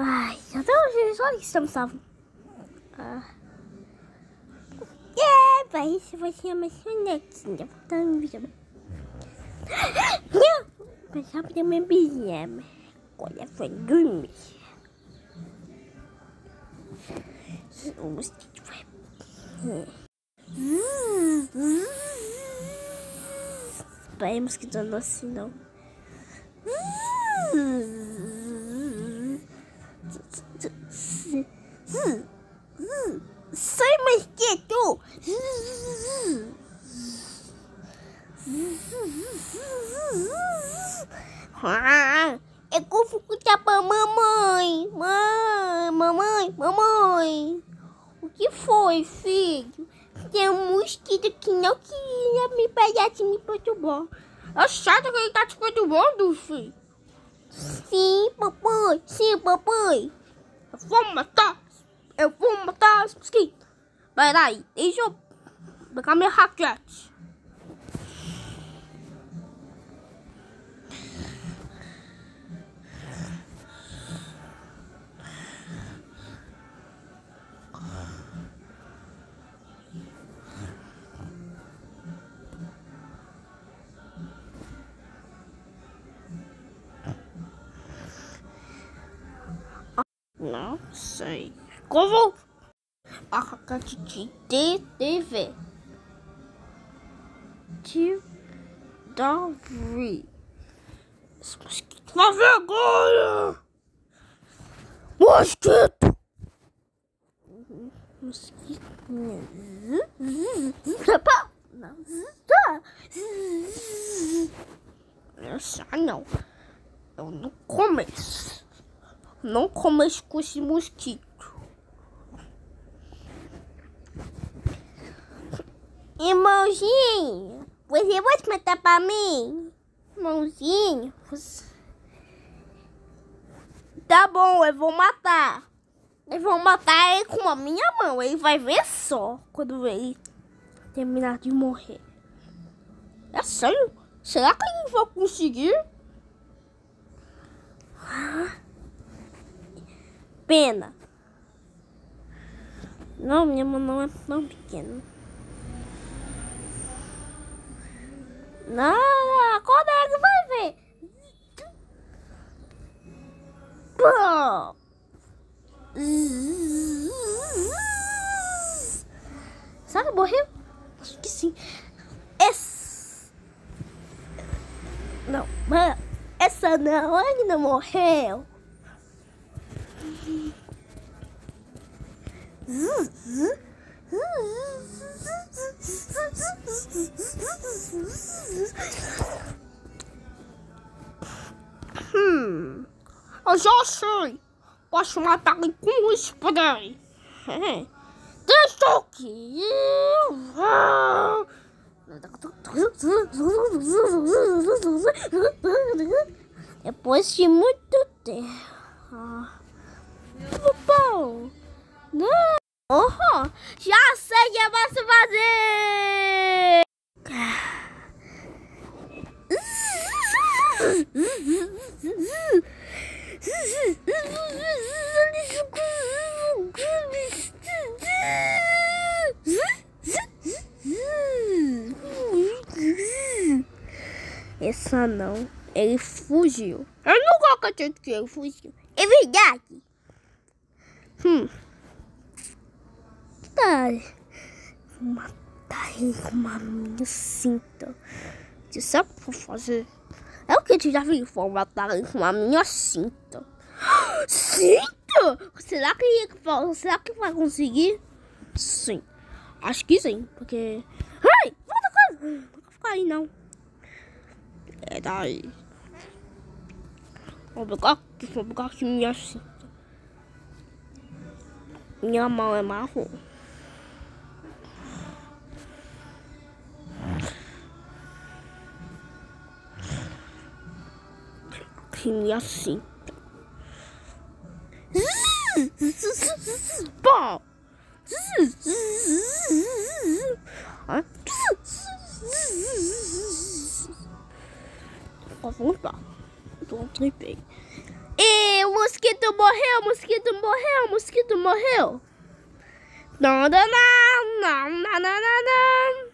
Ai, até olha que estamos salvos. Ah. Yeah, vai, se você é uma sonetinha, tá no. Não, pensar pra minha pijama. Agora foi dormir. O mosquito vai... Vai, mosquito não assim Sai, mosquito! Ah, é como escutar pra mamãe. Mãe, mamãe, mamãe. O que foi, filho? Tem um mosquito que não queria me pegar de me perturbar. É chato que ele tá te perturbando, filho. Sim, papai. Sim, papai. Eu vou matar. Eu vou matar esse mosquito. Vai lá, deixa eu pegar minha raquete. Não sei. Como? A raquete de TV. De Davi. Vai vergonha! Mosquito! Mosquito. Não. Essa não. Eu não começo. Não começo com esse mosquito. Irmãozinho, você pode matar pra mim? Irmãozinho, você... Tá bom, eu vou matar. Eu vou matar ele com a minha mão. Ele vai ver só quando ele terminar de morrer. É sério? Será que ele vai conseguir? Pena. Não, minha mão não é tão pequena. Não, quando é que vai ver? Que morreu? Acho que sim. Essa... Não, essa não, ainda morreu. Hum, eu já sei. Posso matar ele com um spray. Deixa aqui. Depois de muito tempo. Bom, não. Oh, já que eu posso fazer. Essa não. Ele fugiu. Eu nunca acredito que ele fugiu. É verdade. Hum. Tá. Matar ele com uma minha cinta. Você sabe o que eu vou fazer? É o que eu já vi. Vou matar ele com uma minha cinta. Cinta? Será que, será que vai conseguir? Sim. Acho que sim. Porque... Ai! Volta coisa! Não vou ficar aí, não. É daí. Vou pegar aqui, vou pegar aqui minha cinta. Minha mão é marrom. Minha cinta. Pô! Vou voltar. Tô tripei. E o mosquito morreu, mosquito. morreu, mosquito morreu. Não, não, não, não, não, não, não.